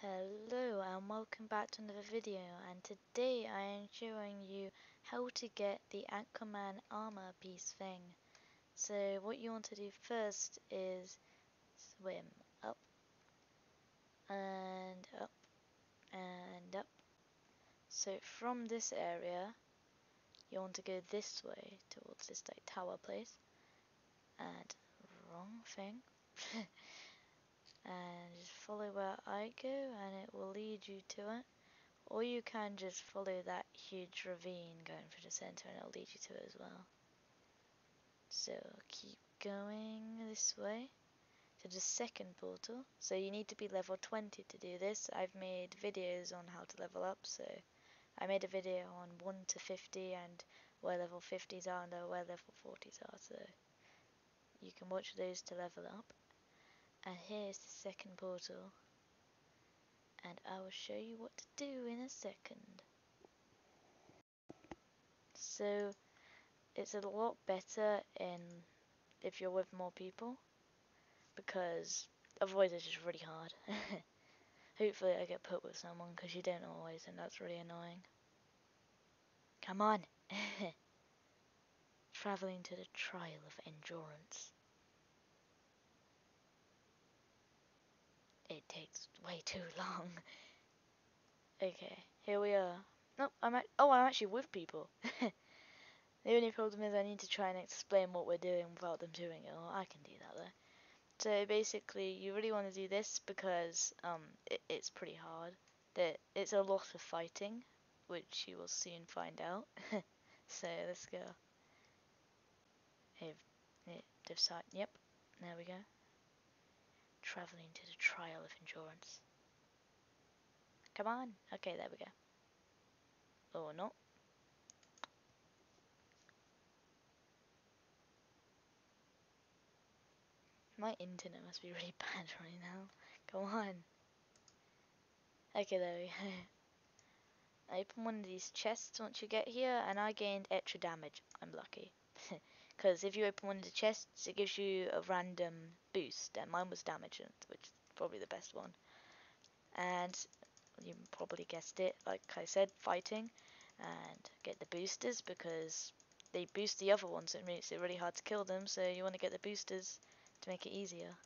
Hello and welcome back to another video and today I am showing you how to get the Aquaman armor piece thing. So what you want to do first is swim up and up and up. So from this area you want to go this way towards this like tower place and wrong thing and just follow where I go and it will lead you to it. Or you can just follow that huge ravine going through the center and it'll lead you to it as well. So keep going this way to the second portal. So you need to be level 20 to do this. I've made videos on how to level up. So I made a video on 1 to 50 and where level 50s are and where level 40s are. So you can watch those to level up and here's the second portal. And I will show you what to do in a second. So it's a lot better in if you're with more people. Because otherwise it's just really hard. Hopefully I get put with someone because you don't always and that's really annoying. Come on! Traveling to the trial of endurance it takes way too long. okay, here we are. No, I'm at, oh, I'm actually with people. the only problem is I need to try and explain what we're doing without them doing it. Well, I can do that though. So basically, you really want to do this because um, it, it's pretty hard. That it's a lot of fighting, which you will soon find out. so let's go. Hey, decide. Yep, there we go traveling to the trial of endurance. Come on. Okay, there we go. Or not. My internet must be really bad right now. Come on. Okay, there we go. I open one of these chests once you get here, and I gained extra damage. I'm lucky. Because if you open one of the chests, it gives you a random boost, and mine was damage, which is probably the best one. And you probably guessed it, like I said, fighting, and get the boosters because they boost the other ones, it makes it really hard to kill them, so you want to get the boosters to make it easier.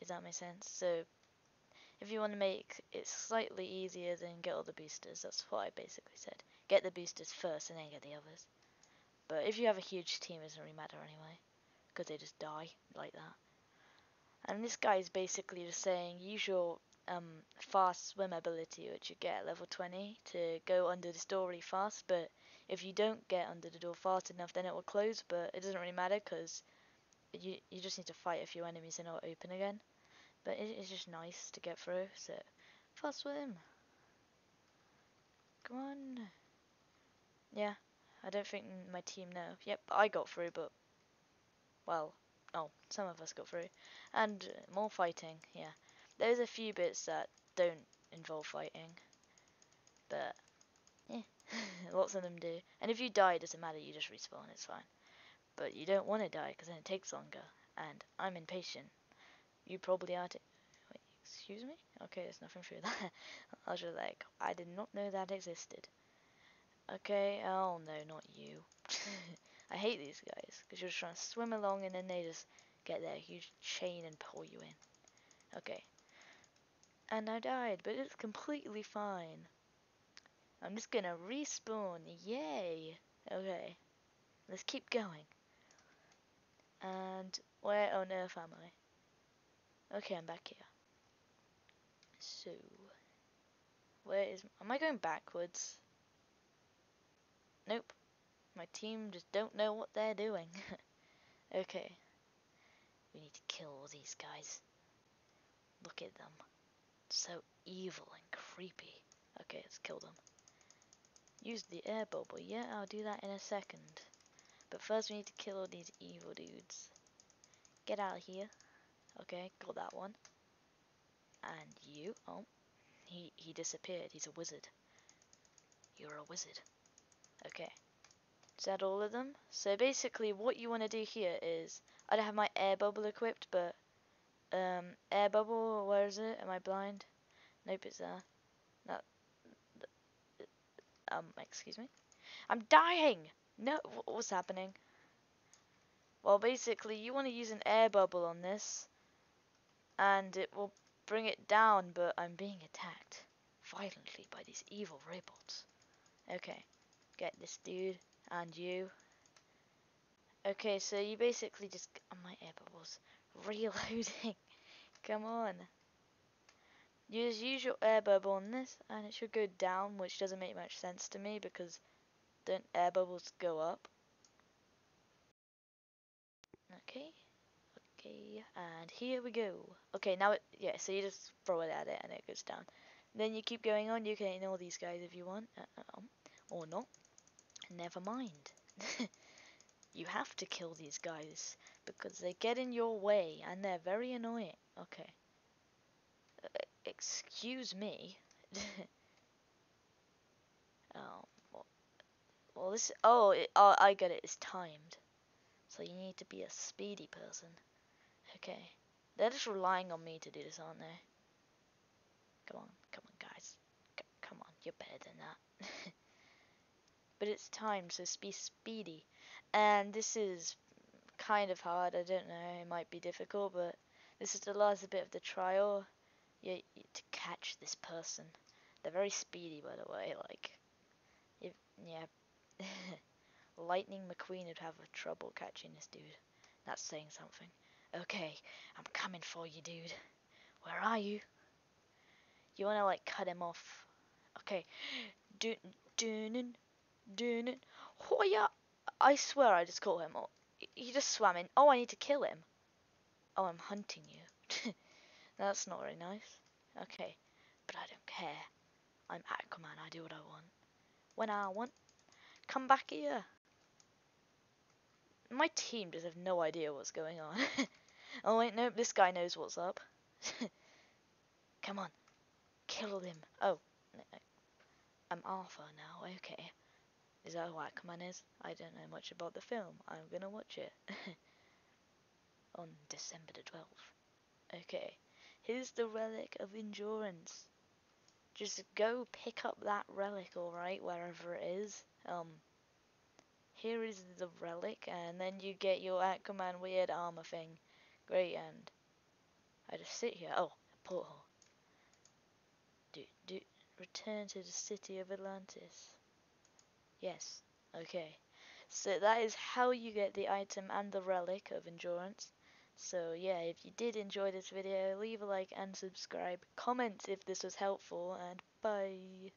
Does that make sense? So, if you want to make it slightly easier, then get all the boosters. That's what I basically said. Get the boosters first, and then get the others. But if you have a huge team, it doesn't really matter anyway because they just die like that. And this guy is basically just saying use your um, fast swim ability, which you get at level 20, to go under this door really fast. But if you don't get under the door fast enough, then it will close. But it doesn't really matter because you you just need to fight a few enemies and it'll open again. But it, it's just nice to get through. So fast swim. Come on. Yeah, I don't think my team know. Yep, I got through, but well, oh, some of us got through. And uh, more fighting, yeah. There's a few bits that don't involve fighting. But, yeah, lots of them do. And if you die, it doesn't matter, you just respawn, it's fine. But you don't want to die, because then it takes longer. And I'm impatient. You probably are too. Wait, excuse me? Okay, there's nothing through that. I was just like, I did not know that existed. Okay, oh no, not you. I hate these guys because you're just trying to swim along and then they just get their huge chain and pull you in. Okay. And I died, but it's completely fine. I'm just gonna respawn. Yay! Okay. Let's keep going. And where on earth am I? Okay, I'm back here. So, where is... Am I going backwards? Nope. My team just don't know what they're doing. okay. We need to kill all these guys. Look at them. So evil and creepy. Okay, let's kill them. Use the air bubble. Yeah, I'll do that in a second. But first we need to kill all these evil dudes. Get out of here. Okay, got that one. And you. Oh, he, he disappeared. He's a wizard. You're a wizard. Okay, is that all of them? So basically what you want to do here is, I don't have my air bubble equipped, but Um, air bubble, where is it? Am I blind? Nope, it's there. No. Um, excuse me? I'm dying! No, what's happening? Well, basically, you want to use an air bubble on this, and it will bring it down, but I'm being attacked violently by these evil robots. Okay, get this dude, and you. Okay, so you basically just... Oh, my air bubbles. Reloading. Come on. Use your air bubble on this, and it should go down, which doesn't make much sense to me, because don't air bubbles go up? Okay. Okay, and here we go. Okay, now it, yeah, so you just throw it at it and it goes down. Then you keep going on, you can ignore these guys if you want, uh, um, or not. Never mind. you have to kill these guys, because they get in your way, and they're very annoying. Okay. Uh, excuse me. um, well, well, this, oh, it, oh, I get it, it's timed. So you need to be a speedy person. Okay. They're just relying on me to do this, aren't they? Come on, come on, guys. C come on, you're better than that. but it's time, so be speedy. And this is kind of hard. I don't know. It might be difficult, but this is the last bit of the trial. You to catch this person. They're very speedy, by the way. Like, if, yeah. Lightning McQueen would have trouble catching this dude. That's saying something. Okay, I'm coming for you, dude. Where are you? You wanna like cut him off? Okay. Dun dun dun. Hoya! I swear I just caught him. Oh, he just swam in. Oh, I need to kill him. Oh, I'm hunting you. That's not very nice. Okay, but I don't care. I'm Aquaman. I do what I want. When I want. Come back here my team just have no idea what's going on. oh wait, no, this guy knows what's up. Come on, kill him. Oh, I'm Arthur now. Okay, is that who Aquaman is? I don't know much about the film. I'm gonna watch it on December the 12th. Okay, here's the relic of endurance. Just go pick up that relic, alright, wherever it is. Um, here is the relic, and then you get your Aquaman weird armor thing. Great, and I just sit here. Oh, a porthole. Do, do, return to the city of Atlantis. Yes, okay. So that is how you get the item and the relic of endurance. So yeah, if you did enjoy this video, leave a like and subscribe. Comment if this was helpful, and bye.